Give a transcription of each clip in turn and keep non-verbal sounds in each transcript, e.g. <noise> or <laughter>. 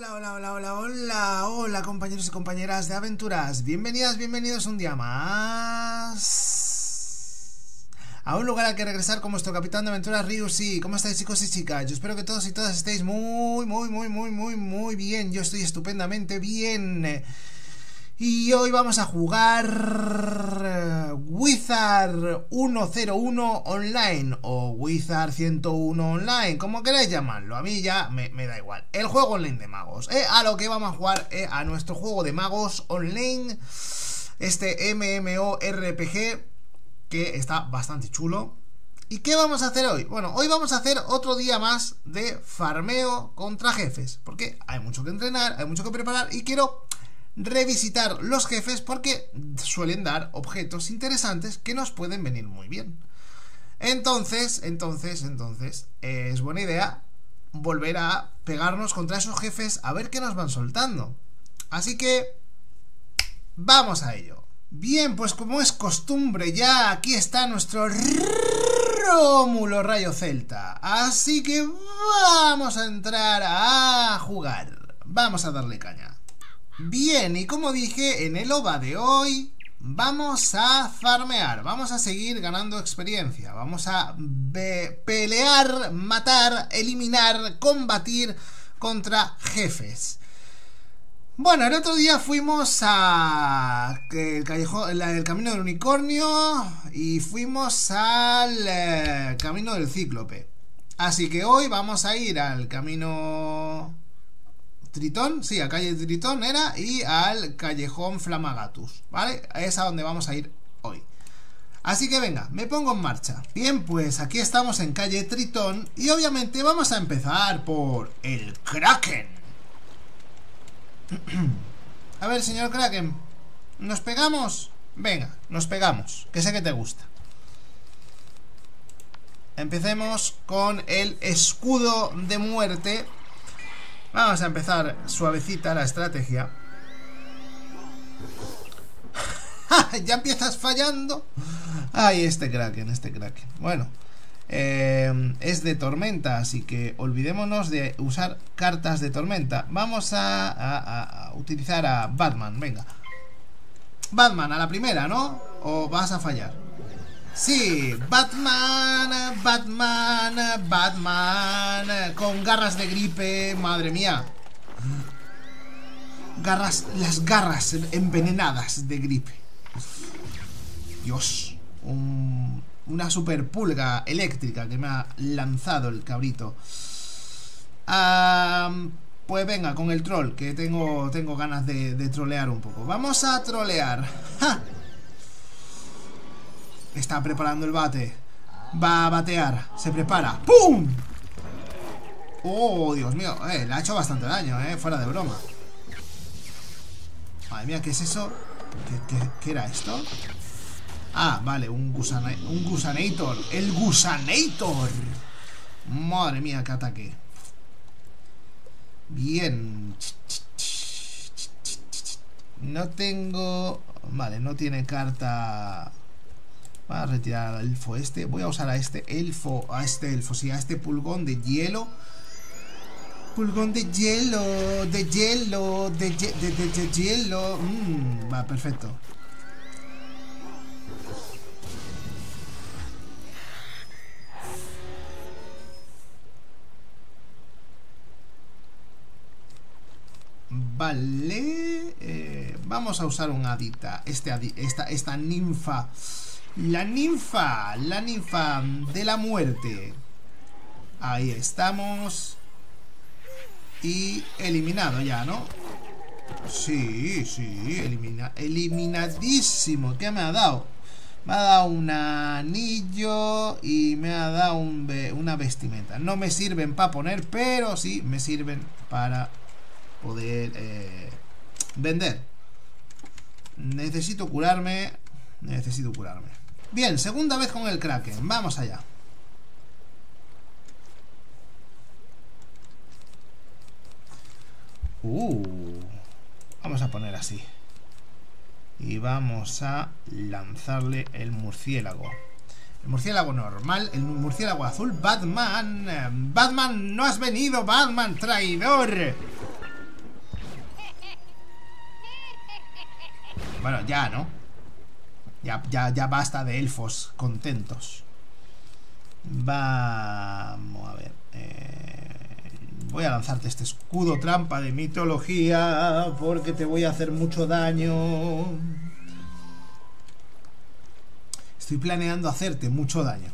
Hola, hola, hola, hola, hola, hola compañeros y compañeras de aventuras. Bienvenidas, bienvenidos un día más a un lugar al que regresar con vuestro capitán de aventuras Ryushi. ¿Cómo estáis chicos y chicas? Yo espero que todos y todas estéis muy, muy, muy, muy, muy, muy bien. Yo estoy estupendamente bien. Y hoy vamos a jugar eh, Wizard 101 Online o Wizard 101 Online, como queráis llamarlo. A mí ya me, da igual. El juego online de magos. Eh, a lo que vamos a jugar eh, a nuestro juego de magos online. Este MMORPG que está bastante chulo. ¿Y qué vamos a hacer hoy? Bueno, hoy vamos a hacer otro día más de farmeo contra jefes. Porque hay mucho que entrenar, hay mucho que preparar y quiero revisitar los jefes porque suelen dar objetos interesantes que nos pueden venir muy bien. Entonces, entonces, entonces, es buena idea volver a pegarnos contra esos jefes a ver qué nos van soltando. Así que, vamos a ello. Bien, pues como es costumbre, ya aquí está nuestro Rómulo Rayo Celta. Así que vamos a entrar a jugar. Vamos a darle caña. Bien, y como dije, en el OVA de hoy vamos a farmear, vamos a seguir ganando experiencia, vamos a pelear, matar, eliminar, combatir contra jefes. Bueno, el otro día fuimos a el, callejón, el camino del unicornio y fuimos al eh, camino del cíclope. Así que hoy vamos a ir al camino Tritón, sí, a calle Tritón era, y al callejón Flamagatus, ¿vale? Es a donde vamos a ir hoy. Así que venga, me pongo en marcha. Bien, pues aquí estamos en calle Tritón y obviamente vamos a empezar por el Kraken. <clears throat> a ver, señor Kraken, ¿nos pegamos? Venga, nos pegamos, que sé que te gusta. Empecemos con el escudo de muerte Vamos a empezar suavecita la estrategia. <laughs> ¿Ya empiezas fallando? Ay, este Kraken, este Kraken. Bueno, eh, es de tormenta, así que olvidémonos de usar cartas de tormenta. Vamos a, a utilizar a Batman, venga. Batman, a la primera, ¿no? ¿O vas a fallar? Sí, Batman, Batman, Batman, con garras de gripe, madre mía. Garras, las garras envenenadas de gripe. Dios, una super pulga eléctrica que me ha lanzado el cabrito. pues venga, con el troll, que tengo, tengo ganas de, de trolear un poco. Vamos a trolear. ¡Ja! Está preparando el bate. Va a batear. Se prepara. ¡Pum! Oh, Dios mío. Eh, le ha hecho bastante daño, eh. Fuera de broma. Madre mía, ¿qué es eso? ¿Qué, era esto? Ah, vale, un, gusana un gusanator. ¡El gusanator! Madre mía, qué ataque. Bien. No tengo... Vale, no tiene carta Voy a retirar al elfo este. Voy a usar a este elfo, a este elfo, sí, a este pulgón de hielo. Pulgón de hielo, de hielo, de, de, hielo. Mmm, va, perfecto. Vale, eh, vamos a usar un adita, este, esta, esta ninfa la ninfa, la ninfa de la muerte. Ahí estamos. Y eliminado ya, ¿no? Sí, sí, elimina, eliminadísimo. ¿Qué me ha dado? Me ha dado un anillo y me ha dado una vestimenta. No me sirven para poner, pero sí me sirven para poder eh, vender. Necesito curarme. Necesito curarme. Bien, segunda vez con el Kraken. Vamos allá. Uh, vamos a poner así. Y vamos a lanzarle el murciélago. El murciélago normal, el murciélago azul, Batman. Batman, no has venido, Batman, traidor. Bueno, ya, ¿no? Ya, ya, ya basta de elfos contentos. Vamos a ver. Eh, voy a lanzarte este escudo trampa de mitología porque te voy a hacer mucho daño. Estoy planeando hacerte mucho daño.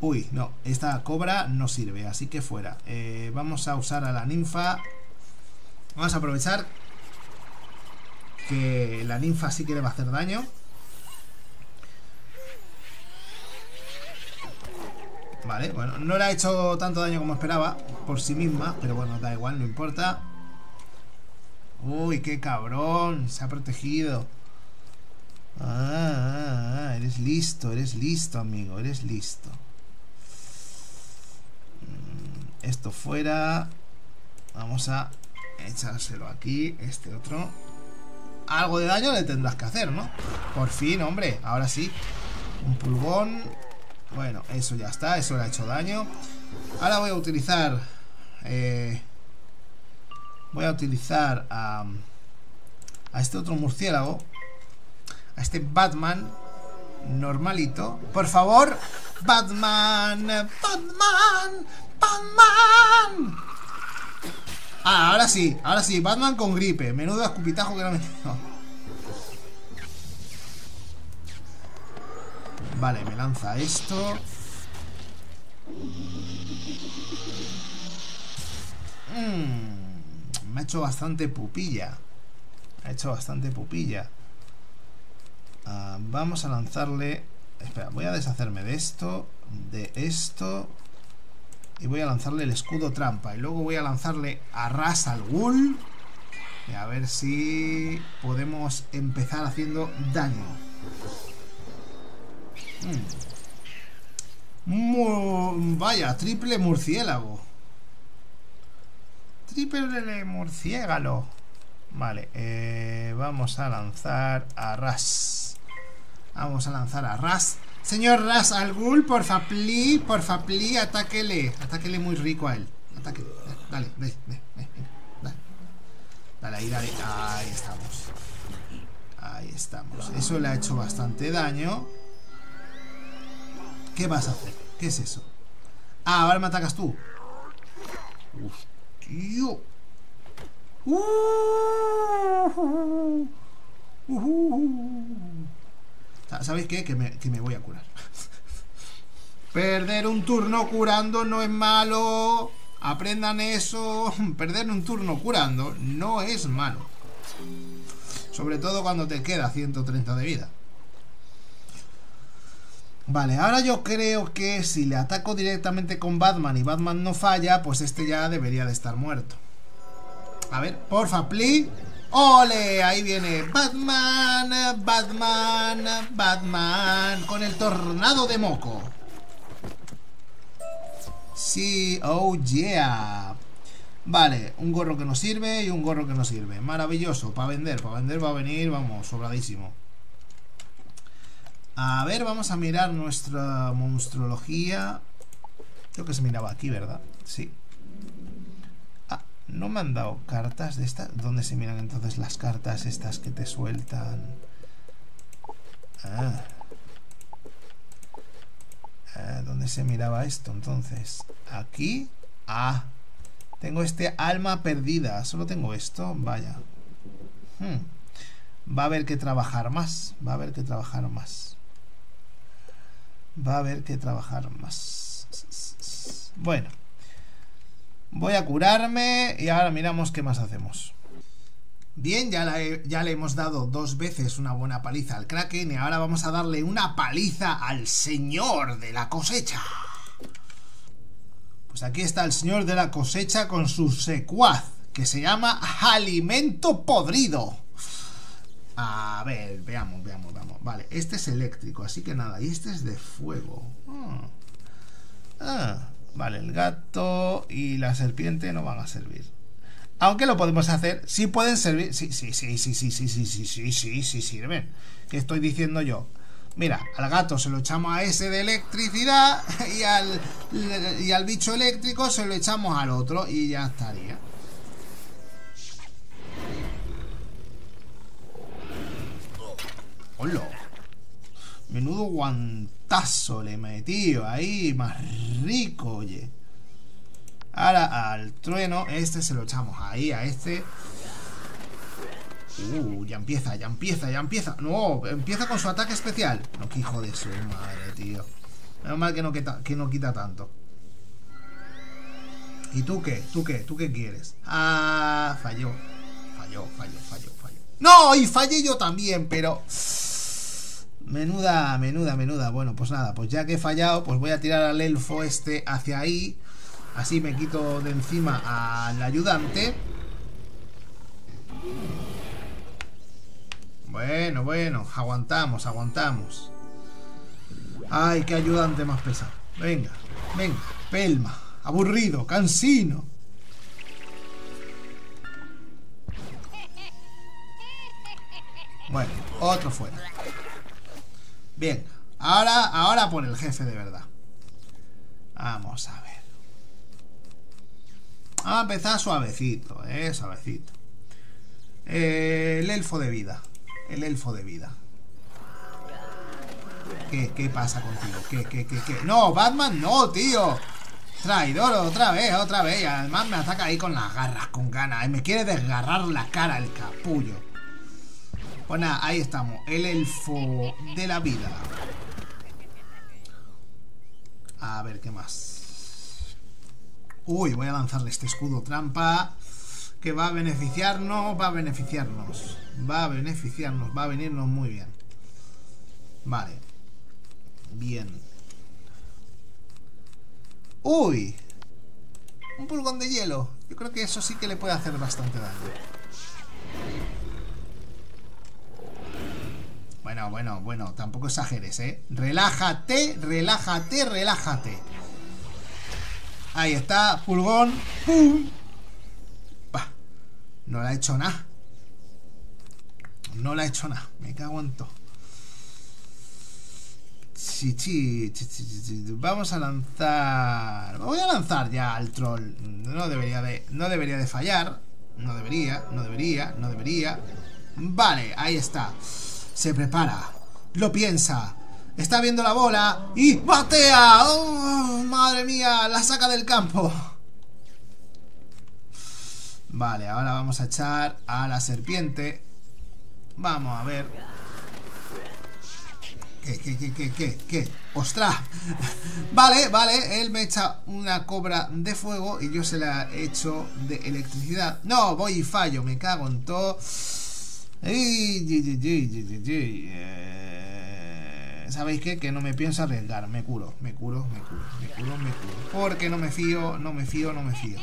Uy, no, esta cobra no sirve, así que fuera. Eh, vamos a usar a la ninfa. Vamos a aprovechar que la ninfa sí que le va a hacer daño. Vale, bueno, no le ha hecho tanto daño como esperaba por sí misma, pero bueno, da igual, no importa. Uy, qué cabrón, se ha protegido. Ah, ah, ah, eres listo, eres listo, amigo, eres listo. Mm, esto fuera. Vamos a echárselo aquí, este otro. Algo de daño le tendrás que hacer, ¿no? Por fin, hombre, ahora sí. Un pulgón. Bueno, eso ya está, eso le ha hecho daño. Ahora voy a utilizar... Eh, voy a utilizar a, a este otro murciélago. A este Batman normalito. Por favor, Batman, Batman, Batman. Ah, ahora sí, ahora sí, Batman con gripe. Menudo escupitajo que no me... Vale, me lanza esto. Mm, me ha hecho bastante pupilla. Me ha hecho bastante pupilla. Ah, vamos a lanzarle... Espera, voy a deshacerme de esto, de esto... Y voy a lanzarle el escudo trampa. Y luego voy a lanzarle a Ras al Ghul. Y a ver si podemos empezar haciendo daño. Mm. vaya, triple murciélago. Triple murciégalo. Vale, eh, vamos a lanzar a Ras. Vamos a lanzar a Ras. Señor Ras al Ghul, porfa, pli, porfa, pli, atáquele. Atáquele muy rico a él. Atáquele. Dale, ve, ve, ve, dale. Dale, ahí, dale. Ahí estamos. Ahí estamos. Eso le ha hecho bastante daño. ¿Qué vas a hacer? ¿Qué es eso? Ah, ahora me atacas tú. Hostia. ¿Sabéis qué? Que me, que me voy a curar. Perder un turno curando no es malo. Aprendan eso. Perder un turno curando no es malo. Sobre todo cuando te queda 130 de vida. Vale, ahora yo creo que si le ataco directamente con Batman y Batman no falla, pues este ya debería de estar muerto. A ver, porfa, please. ¡Ole! Ahí viene Batman, Batman, Batman, con el tornado de moco. Sí, oh yeah. Vale, un gorro que nos sirve y un gorro que nos sirve. Maravilloso, para vender, para vender va a venir, vamos, sobradísimo. A ver, vamos a mirar nuestra monstruología. Creo que se miraba aquí, ¿verdad? Sí. Ah, no me han dado cartas de estas. ¿Dónde se miran entonces las cartas estas que te sueltan? Ah. ah ¿Dónde se miraba esto entonces? Aquí. Ah. Tengo este alma perdida. Solo tengo esto. Vaya. Hmm. Va a haber que trabajar más. Va a haber que trabajar más va a haber que trabajar más. Bueno. Voy a curarme y ahora miramos qué más hacemos. Bien, ya, ya, le hemos dado dos veces una buena paliza al Kraken y ahora vamos a darle una paliza al señor de la cosecha. Pues aquí está el señor de la cosecha con su secuaz, que se llama Alimento Podrido. A ver, veamos, veamos, veamos. Vale, este es eléctrico, así que nada. Y este es de fuego. Ah. ah. vale, el gato y la serpiente no van a servir. Aunque lo podemos hacer, sí pueden servir. Sí, sí, sí, sí, sí, sí, sí, sí, sí, sí, sí sirven. ¿Qué estoy diciendo yo? Mira, al gato se lo echamos a ese de electricidad y al, y al bicho eléctrico se lo echamos al otro y ya estaría. Guantazo le metió ahí, más rico, oye. Ahora al trueno, este se lo echamos ahí, a este. Uh, ya empieza, ya empieza, ya empieza. No, empieza con su ataque especial. No, que hijo de su madre, tío. Menos mal que no, quita, que no quita tanto. ¿Y tú qué? ¿Tú qué? ¿Tú qué quieres? Ah, falló. Falló, falló, falló, falló. ¡No! Y fallé yo también, pero... Menuda, menuda, menuda. Bueno, pues nada, pues ya que he fallado, pues voy a tirar al elfo este hacia ahí. Así me quito de encima al ayudante. Bueno, bueno, aguantamos, aguantamos. Ay, qué ayudante más pesado. Venga, venga, pelma. Aburrido, cansino. Bueno, otro fuera. Bien, ahora, ahora por el jefe de verdad. Vamos a ver. Vamos a empezar suavecito, eh, suavecito. El elfo de vida. El elfo de vida. ¿Qué, pasa contigo? ¿Qué, qué, qué, qué? No, Batman no, tío. Traidor otra vez, otra vez. Y además me ataca ahí con las garras, con ganas. Me quiere desgarrar la cara el capullo. Pues nada, ahí estamos. El elfo de la vida. A ver, ¿qué más? Uy, voy a lanzarle este escudo trampa. Que va a beneficiarnos, va a beneficiarnos. Va a beneficiarnos, va a venirnos muy bien. Vale. Bien. ¡Uy! Un pulgón de hielo. Yo creo que eso sí que le puede hacer bastante daño. Bueno, bueno, bueno, tampoco exageres, ¿eh? Relájate, relájate, relájate. Ahí está, pulgón. ¡Pum! No le ha hecho nada. No le ha hecho nada. Me cago en todo. Sí, sí, Vamos a lanzar... Voy a lanzar ya al troll. No debería de, no debería de fallar. No debería, no debería, no debería. Vale, ahí está. Se prepara. Lo piensa. Está viendo la bola y batea. ¡Oh, madre mía! La saca del campo. Vale, ahora vamos a echar a la serpiente. Vamos a ver. ¿Qué, qué, qué, qué, qué, qué? ¡Ostras! <laughs> vale, vale, él me echa una cobra de fuego y yo se la echo de electricidad. No, voy y fallo, me cago en todo. ¿Sabéis qué? Que no me pienso arriesgar. Me curo, me curo, me curo, me curo, me curo. Porque no me fío, no me fío, no me fío.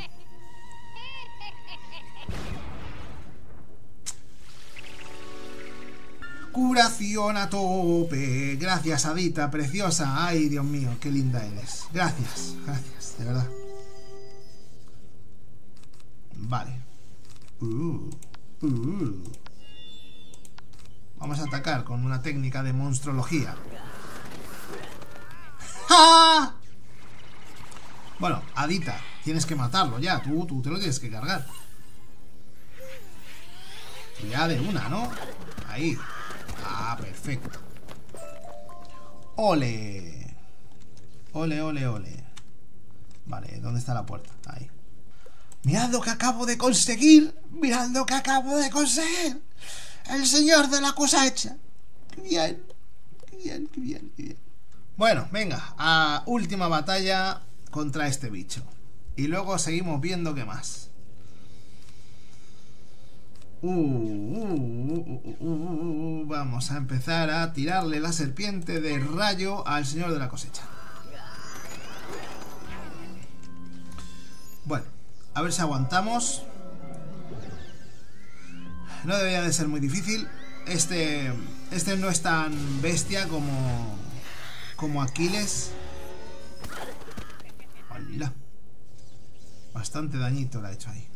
Curación a tope. Gracias, Adita, preciosa. Ay, Dios mío, qué linda eres. Gracias, gracias, de verdad. Vale. Uh, uh. Vamos a atacar con una técnica de monstrología. <laughs> ¡Ja! Bueno, Adita, tienes que matarlo ya. Tú, tú te lo tienes que cargar. Ya de una, ¿no? Ahí. Ah, perfecto. Ole. Ole, ole, ole. Vale, ¿dónde está la puerta? Ahí. Mirad lo que acabo de conseguir. Mirad lo que acabo de conseguir. El señor de la cosecha. Qué bien. Qué bien, qué bien, qué bien. Bueno, venga. A última batalla contra este bicho. Y luego seguimos viendo qué más. Uh, uh, uh, vamos a empezar a tirarle la serpiente de rayo al señor de la cosecha. Bueno, a ver si aguantamos. No debería de ser muy difícil. Este, este no es tan bestia como, como Aquiles. Bastante dañito le ha hecho ahí.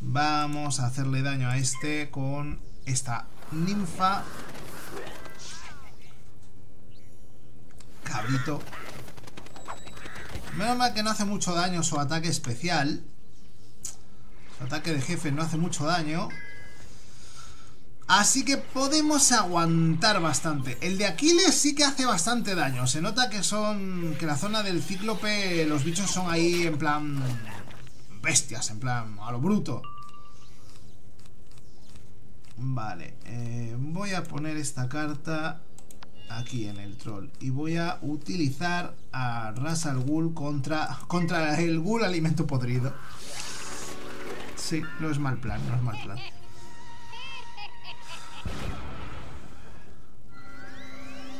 Vamos a hacerle daño a este con esta ninfa. Cabrito. Menos mal que no hace mucho daño su ataque especial. Ataque de jefe no hace mucho daño. Así que podemos aguantar bastante. El de Aquiles sí que hace bastante daño. Se nota que son. que la zona del cíclope. Los bichos son ahí en plan. bestias, en plan. a lo bruto. Vale. Eh, voy a poner esta carta aquí en el troll. Y voy a utilizar a Ras al contra, contra el Ghul alimento podrido. Sí, no es mal plan, no es mal plan.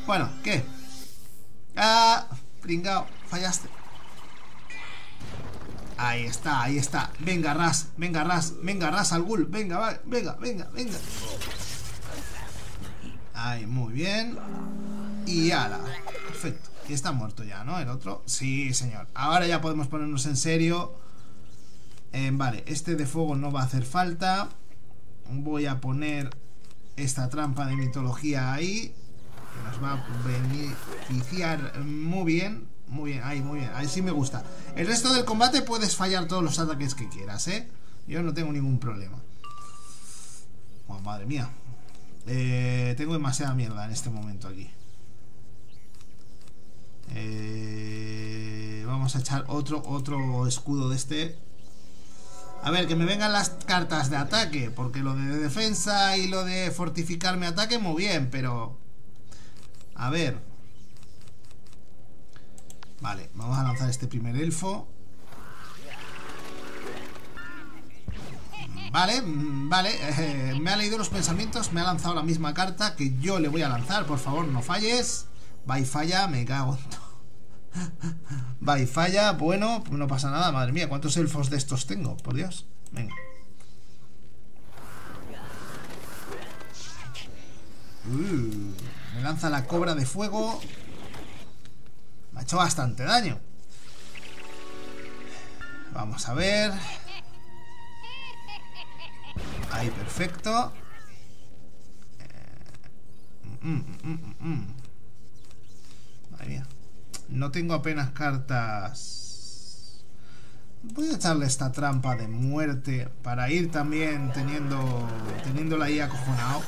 Bueno, ¿qué? Ah, pringao, fallaste. Ahí está, ahí está. Venga, Ras, venga, Ras, venga, Ras al Ghoul. Venga, va, venga, venga, venga. Ahí, muy bien. Y ala. Perfecto. Y está muerto ya, ¿no? El otro. Sí, señor. Ahora ya podemos ponernos en serio. Eh, vale, este de fuego no va a hacer falta. Voy a poner esta trampa de mitología ahí. Que nos va a beneficiar muy bien. Muy bien, ahí, muy bien. Ahí sí me gusta. El resto del combate puedes fallar todos los ataques que quieras, ¿eh? Yo no tengo ningún problema. Oh, madre mía. Eh, tengo demasiada mierda en este momento aquí. Eh, vamos a echar otro, otro escudo de este. A ver, que me vengan las cartas de ataque. Porque lo de defensa y lo de fortificar mi ataque, muy bien, pero... A ver. Vale, vamos a lanzar este primer elfo. Vale, mm, vale, eh, me ha leído los pensamientos, me ha lanzado la misma carta que yo le voy a lanzar, por favor, no falles. Va y falla, me cago en todo. Va y falla, bueno, no pasa nada, madre mía, ¿cuántos elfos de estos tengo? Por Dios, venga. Uh, me lanza la cobra de fuego. Me ha hecho bastante daño. Vamos a ver. Ahí, perfecto. Eh, mm, mm, mm, Madre mía. No tengo apenas cartas. Voy a echarle esta trampa de muerte para ir también teniendo teniéndola ahí acojonado.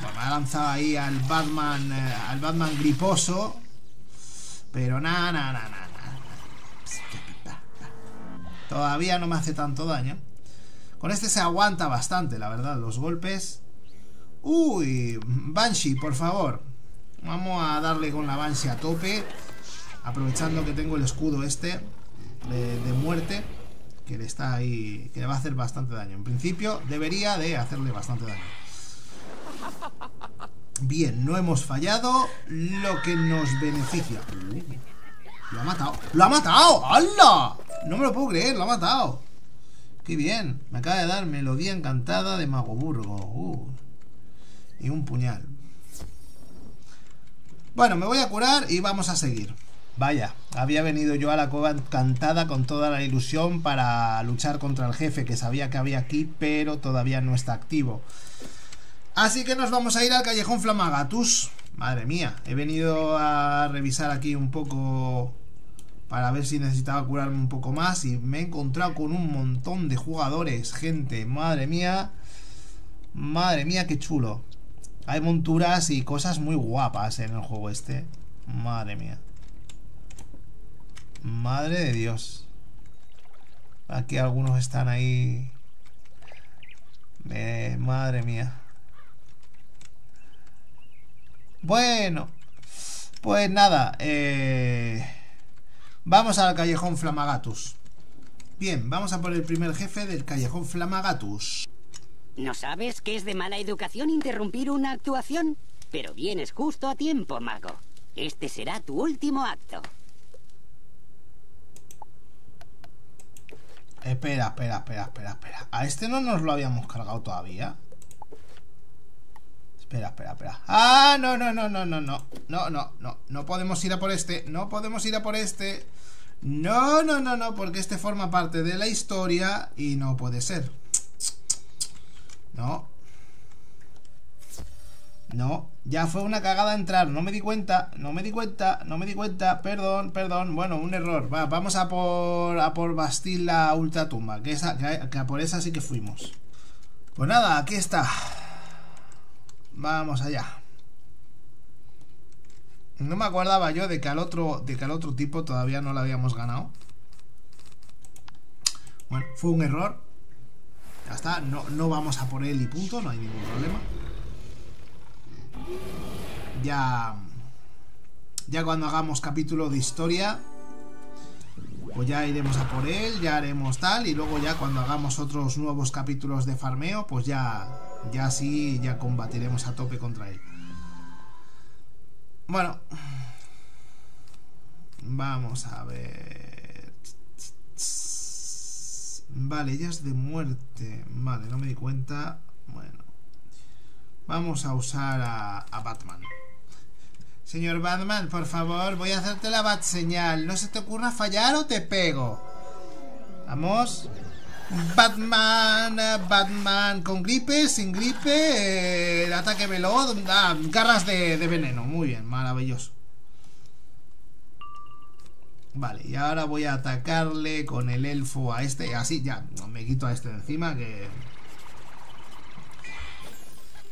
Bueno, me ha lanzado ahí al Batman eh, al Batman griposo. Pero nada, nada, nada, nada. Todavía no me hace tanto daño. Con este se aguanta bastante, la verdad, los golpes. Uy, Banshee, por favor. Vamos a darle con la Banshee a tope. Aprovechando que tengo el escudo este de, muerte. Que le está ahí. Que le va a hacer bastante daño. En principio, debería de hacerle bastante daño. Bien, no hemos fallado. Lo que nos beneficia. lo ha matado. ¡Lo ha matado! ¡Hala! No me lo puedo creer, lo ha matado. ¡Qué bien! Me acaba de dar melodía encantada de Magoburgo. Uh. Y un puñal. Bueno, me voy a curar y vamos a seguir. Vaya, había venido yo a la cueva encantada con toda la ilusión para luchar contra el jefe que sabía que había aquí, pero todavía no está activo. Así que nos vamos a ir al callejón Flamagatus. Madre mía, he venido a revisar aquí un poco para ver si necesitaba curarme un poco más y me he encontrado con un montón de jugadores, gente, madre mía, madre mía, qué chulo. Hay monturas y cosas muy guapas en el juego este, madre mía. Madre de Dios. Aquí algunos están ahí. Eh, madre mía. Bueno, pues nada, eh... Vamos al callejón Flamagatus. Bien, vamos a por el primer jefe del callejón Flamagatus. ¿No sabes que es de mala educación interrumpir una actuación? Pero vienes justo a tiempo, mago. Este será tu último acto. Espera, espera, espera, espera, espera. ¿A este no nos lo habíamos cargado todavía? Espera, espera, espera. Ah, no, no, no, no, no, no. No, no, no. No podemos ir a por este. No podemos ir a por este. No, no, no, no, porque este forma parte de la historia y no puede ser. No. No, ya fue una cagada entrar, no me di cuenta, no me di cuenta, no me di cuenta, perdón, perdón, bueno, un error. Va, vamos a por a por Bastilla Ultratumba, que esa que por esa sí que fuimos. Pues nada, aquí está. Vamos allá. No me acordaba yo de que al otro, de que al otro tipo todavía no lo habíamos ganado. Bueno, fue un error. No, no vamos a por él y punto, no hay ningún problema. Ya... Ya cuando hagamos capítulo de historia Pues ya iremos a por él Ya haremos tal Y luego ya cuando hagamos otros nuevos capítulos de farmeo Pues ya... Ya sí, ya combatiremos a tope contra él Bueno Vamos a ver Vale, ya es de muerte Vale, no me di cuenta Bueno Vamos a usar a, Batman Señor Batman, por favor, voy a hacerte la bat señal. No se te ocurra fallar o te pego. Vamos. Batman, Batman, con gripe, sin gripe, eh, ataque veloz, ah, garras de veneno. Muy bien, maravilloso. Vale, y ahora voy a atacarle con el elfo a este. Así, ya, me quito a este de encima, que...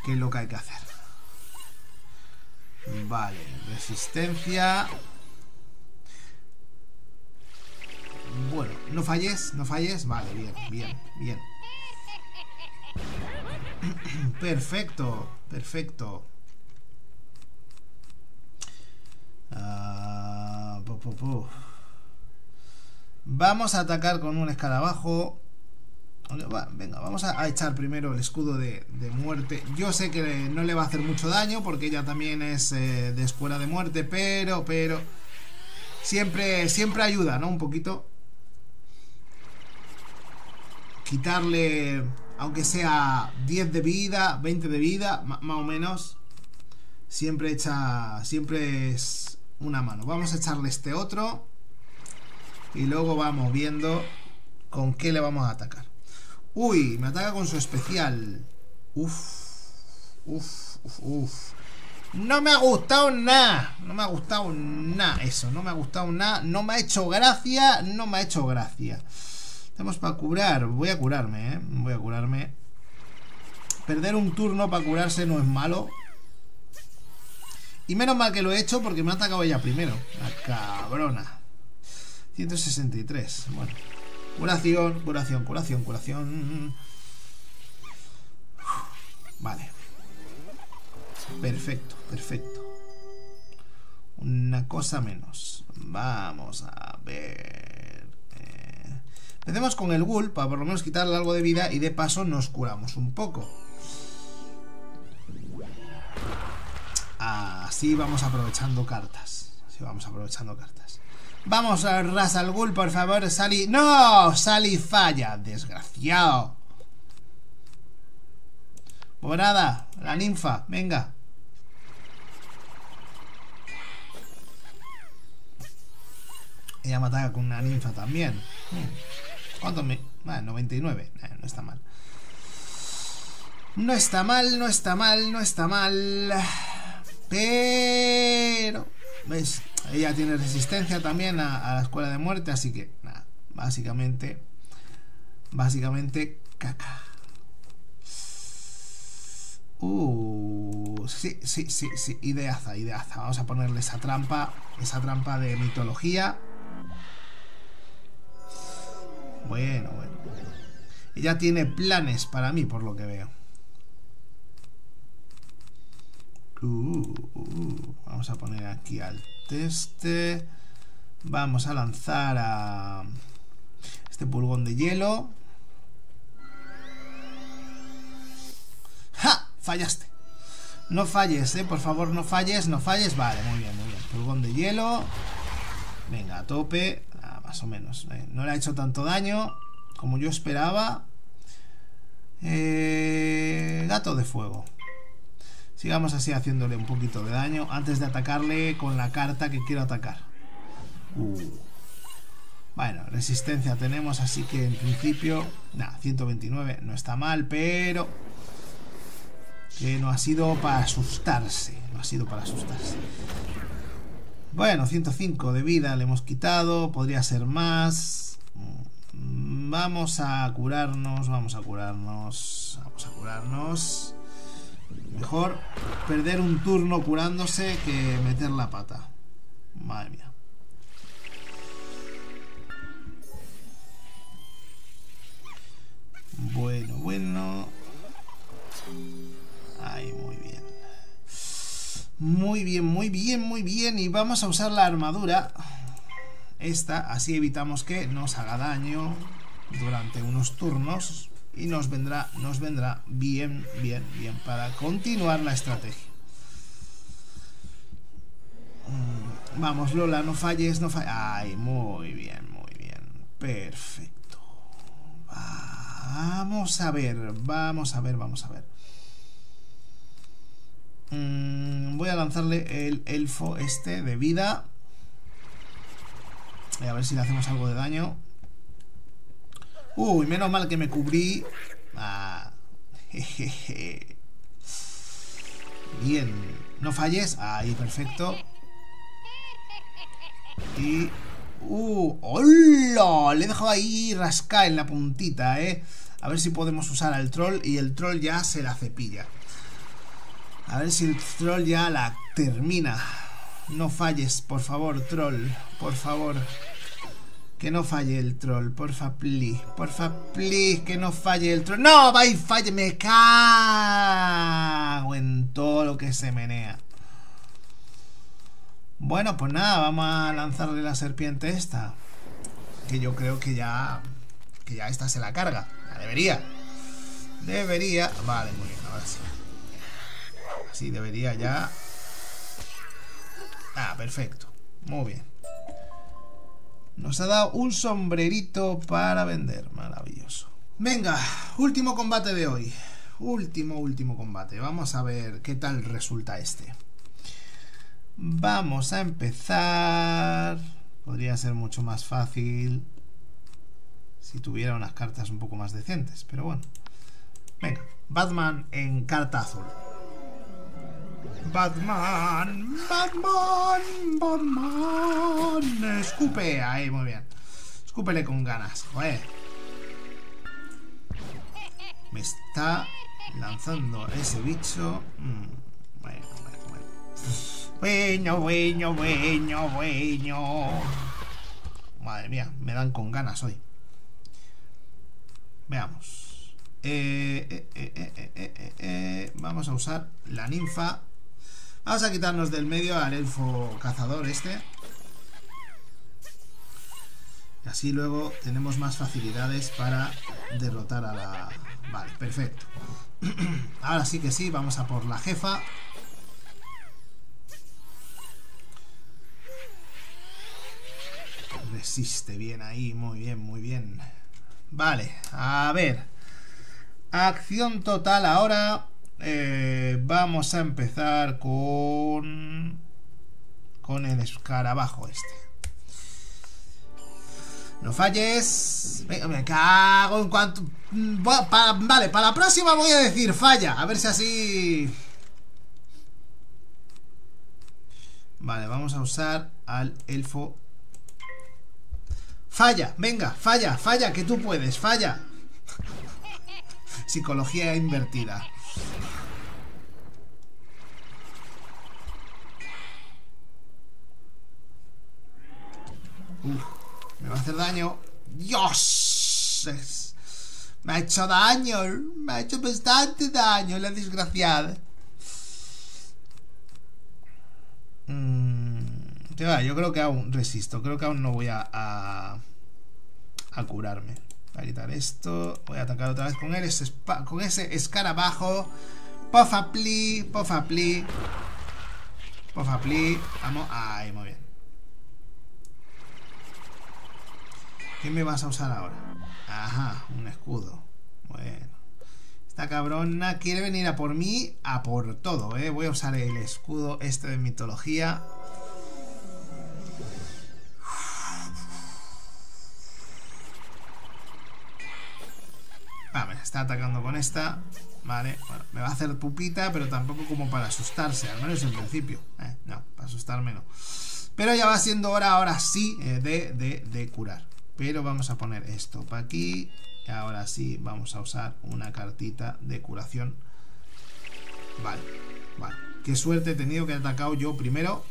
Que es lo que hay que hacer. Vale, resistencia. Bueno, no falles, no falles. Vale, bien, bien, bien. <clears throat> Perfecto, perfecto. Ah, Vamos a atacar con un escarabajo. Venga, vamos a, echar primero el escudo de, muerte. Yo sé que no le va a hacer mucho daño porque ella también es eh, de escuela de muerte, pero, pero... Siempre, siempre ayuda, ¿no? Un poquito. Quitarle, aunque sea 10 de vida, 20 de vida, más o menos. Siempre echa, siempre es una mano. Vamos a echarle este otro. Y luego vamos viendo con qué le vamos a atacar. Uy, me ataca con su especial. Uf, uf, uf, uf. No me ha gustado nada. No me ha gustado nada eso. No me ha gustado nada. No me ha hecho gracia. No me ha hecho gracia. Estamos para curar. Voy a curarme, ¿eh? Voy a curarme. Perder un turno para curarse no es malo. Y menos mal que lo he hecho porque me ha atacado ella primero. La cabrona. 163. Bueno. Curación, curación, curación, curación. Vale. Perfecto, perfecto. Una cosa menos. Vamos a ver. Eh, empecemos con el ghoul para por lo menos quitarle algo de vida y de paso nos curamos un poco. Así vamos aprovechando cartas. Así vamos aprovechando cartas. Vamos a Rasal Ghul, por favor, Sally. ¡No! Sally falla, desgraciado. Nada, la ninfa, venga. Ella me ataca con una ninfa también. ¿Cuánto me...? Bueno, 99. Eh, no está mal. No está mal, no está mal, no está mal. Pero... ¿Ves? Ella tiene resistencia también a, la escuela de muerte, así que nada, básicamente, básicamente caca. Uh, sí, sí, sí, sí, ideaza, ideaza. Vamos a ponerle esa trampa, esa trampa de mitología. Bueno, bueno. Ella tiene planes para mí, por lo que veo. Uh, vamos a poner aquí al este. Vamos a lanzar a este pulgón de hielo. ¡Ja! Fallaste. No falles, eh. Por favor, no falles, no falles. Vale, muy bien, muy bien. Pulgón de hielo. Venga, a tope. Ah, más o menos. Eh, no le ha hecho tanto daño como yo esperaba. Eh, gato de fuego. Sigamos así haciéndole un poquito de daño antes de atacarle con la carta que quiero atacar. Uh. Bueno, resistencia tenemos, así que en principio... Nada, 129 no está mal, pero... Que no ha sido para asustarse. No ha sido para asustarse. Bueno, 105 de vida le hemos quitado. Podría ser más. Mm, Vamos a curarnos, vamos a curarnos, vamos a curarnos. Mejor perder un turno curándose que meter la pata. Madre mía. Bueno, bueno. Ay, muy bien. Muy bien, muy bien, muy bien. Y vamos a usar la armadura. Esta, así evitamos que nos haga daño durante unos turnos. Y nos vendrá, nos vendrá bien, bien, bien para continuar la estrategia. Mm, vamos, Lola, no falles, no falles. Ay, muy bien, muy bien. Perfecto. Vamos a ver, vamos a ver, vamos a ver. Mm, voy a lanzarle el elfo este de vida. A ver si le hacemos algo de daño. Uy, menos mal que me cubrí. Ah. <laughs> Bien. No falles. Ahí, perfecto. Y... ¡Uh! ¡Hola! Le he dejado ahí rascar en la puntita, ¿eh? A ver si podemos usar al troll y el troll ya se la cepilla. A ver si el troll ya la termina. No falles, por favor, troll. Por favor. Que no falle el troll, porfa, please. Porfa, please, que no falle el troll. ¡No! ¡Va y falle! ¡Me cago en todo lo que se menea! Bueno, pues nada, vamos a lanzarle la serpiente esta. Que yo creo que ya... Que ya esta se la carga. debería. Debería... Vale, muy bien, ahora sí. Así debería ya... Ah, perfecto. Muy bien. Nos ha dado un sombrerito para vender. Maravilloso. Venga, último combate de hoy. Último, último combate. Vamos a ver qué tal resulta este. Vamos a empezar. Podría ser mucho más fácil si tuviera unas cartas un poco más decentes, pero bueno. Venga, Batman en carta azul. Batman, Batman, Batman. Escupe, ahí, muy bien. Escúpele con ganas, joder. Me está lanzando ese bicho. Mm, bueno, bueno, bueno. Bueno, bueno, bueno, bueno. Madre mía, me dan con ganas hoy. Veamos. Eh, eh, eh, vamos a usar la ninfa Vamos a quitarnos del medio al elfo cazador este. Y así luego tenemos más facilidades para derrotar a la... Vale, perfecto. <clears throat> Ahora sí que sí, vamos a por la jefa. Resiste bien ahí, muy bien, muy bien. Vale, a ver. Acción total ahora. Eh, vamos a empezar con con el escarabajo este. No falles. me cago en cuanto. vale, para la próxima voy a decir falla. A ver si así. Vale, vamos a usar al elfo. Falla, venga, falla, falla, que tú puedes, falla. <laughs> Psicología invertida. Me va a hacer daño. ¡Dios! Me ha hecho daño. Me ha hecho bastante daño la desgraciada. Mm, yo creo que aún resisto. Creo que aún no voy a, a, curarme. Voy a quitar esto. Voy a atacar otra vez con, él, ese, con ese escarabajo. Pofapli, pofapli. Pofapli. Vamos. Ay, muy bien. ¿Qué me vas a usar ahora? Ajá, un escudo. Bueno. Esta cabrona quiere venir a por mí, a por todo, ¿eh? Voy a usar el escudo este de mitología. Vale, está atacando con esta. Vale, bueno, me va a hacer pupita, pero tampoco como para asustarse, al menos en principio. Eh, no, para asustarme no. Pero ya va siendo hora, ahora sí, eh, de, de, de curar. Pero vamos a poner esto para aquí. Ahora sí vamos a usar una cartita de curación. Vale, vale. Qué suerte he tenido que he atacado yo primero.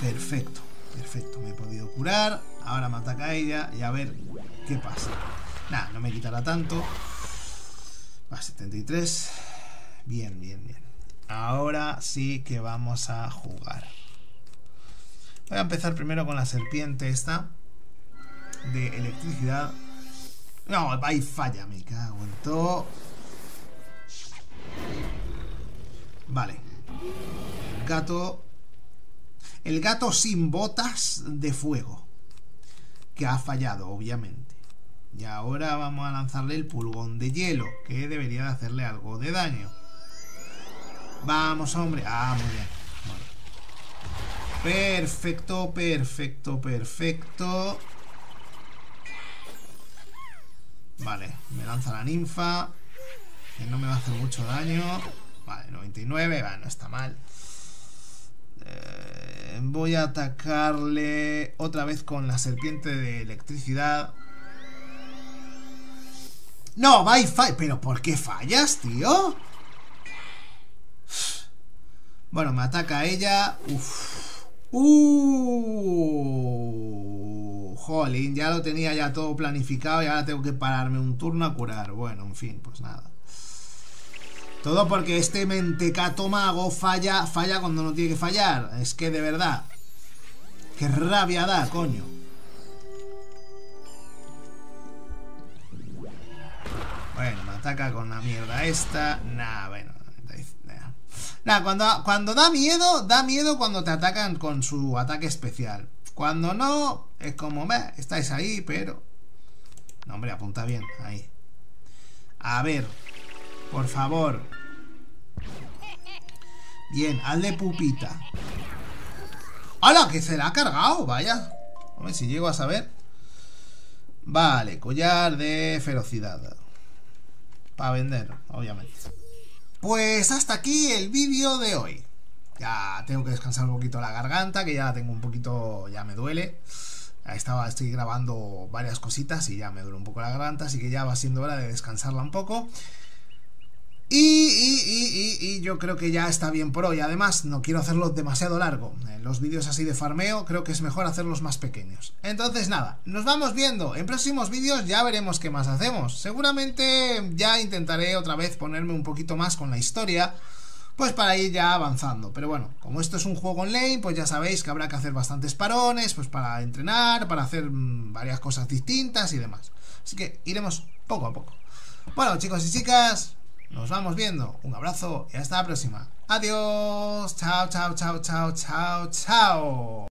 Perfecto, perfecto. Me he podido curar. Ahora me ataca ella y a ver qué pasa. Nada, no me quitará tanto. Va, 73. Bien, bien, bien. Ahora sí que vamos a jugar. Voy a empezar primero con la serpiente esta. De electricidad. No, va y falla, me cago en todo. Vale. Gato. El gato sin botas de fuego. Que ha fallado, obviamente. Y ahora vamos a lanzarle el pulgón de hielo. Que debería de hacerle algo de daño. Vamos, hombre. Ah, muy bien. Perfecto, perfecto, perfecto. Vale, me lanza la ninfa. Que no me va a hacer mucho daño. Vale, 99, va, no está mal. Eh, voy a atacarle otra vez con la serpiente de electricidad. No, va y falla. ¿Pero por qué fallas, tío? Bueno, me ataca ella. Uf. Uh. Jolín, ya lo tenía ya todo planificado y ahora tengo que pararme un turno a curar. Bueno, en fin, pues nada. Todo porque este mentecato mago falla, falla cuando no tiene que fallar. Es que de verdad. Qué rabia da, coño. Bueno, me ataca con la mierda esta. Nah, bueno. Nah, cuando, cuando da miedo, da miedo cuando te atacan con su ataque especial. Cuando no, es como, ve, estáis ahí, pero... No, hombre, apunta bien, ahí. A ver, por favor. Bien, hazle pupita. ¡Hala! Que se la ha cargado, vaya. Ver si llego a saber. Vale, collar de ferocidad. Para vender, obviamente. Pues hasta aquí el vídeo de hoy. Ya tengo que descansar un poquito la garganta, que ya tengo un poquito, ya me duele. Estaba, estoy grabando varias cositas y ya me duele un poco la garganta, así que ya va siendo hora de descansarla un poco. Y, y, y, y, yo creo que ya está bien por hoy. Además, no quiero hacerlo demasiado largo. Eh, los vídeos así de farmeo creo que es mejor hacerlos más pequeños. Entonces nada, nos vamos viendo. En próximos vídeos ya veremos qué más hacemos. Seguramente ya intentaré otra vez ponerme un poquito más con la historia. Pues para ir ya avanzando. Pero bueno, como esto es un juego online, pues ya sabéis que habrá que hacer bastantes parones, pues para entrenar, para hacer mmm, varias cosas distintas y demás. Así que iremos poco a poco. Bueno, chicos y chicas, nos vamos viendo. Un abrazo y hasta la próxima. Adiós. Chao, chao, chao, chao, chao, chao.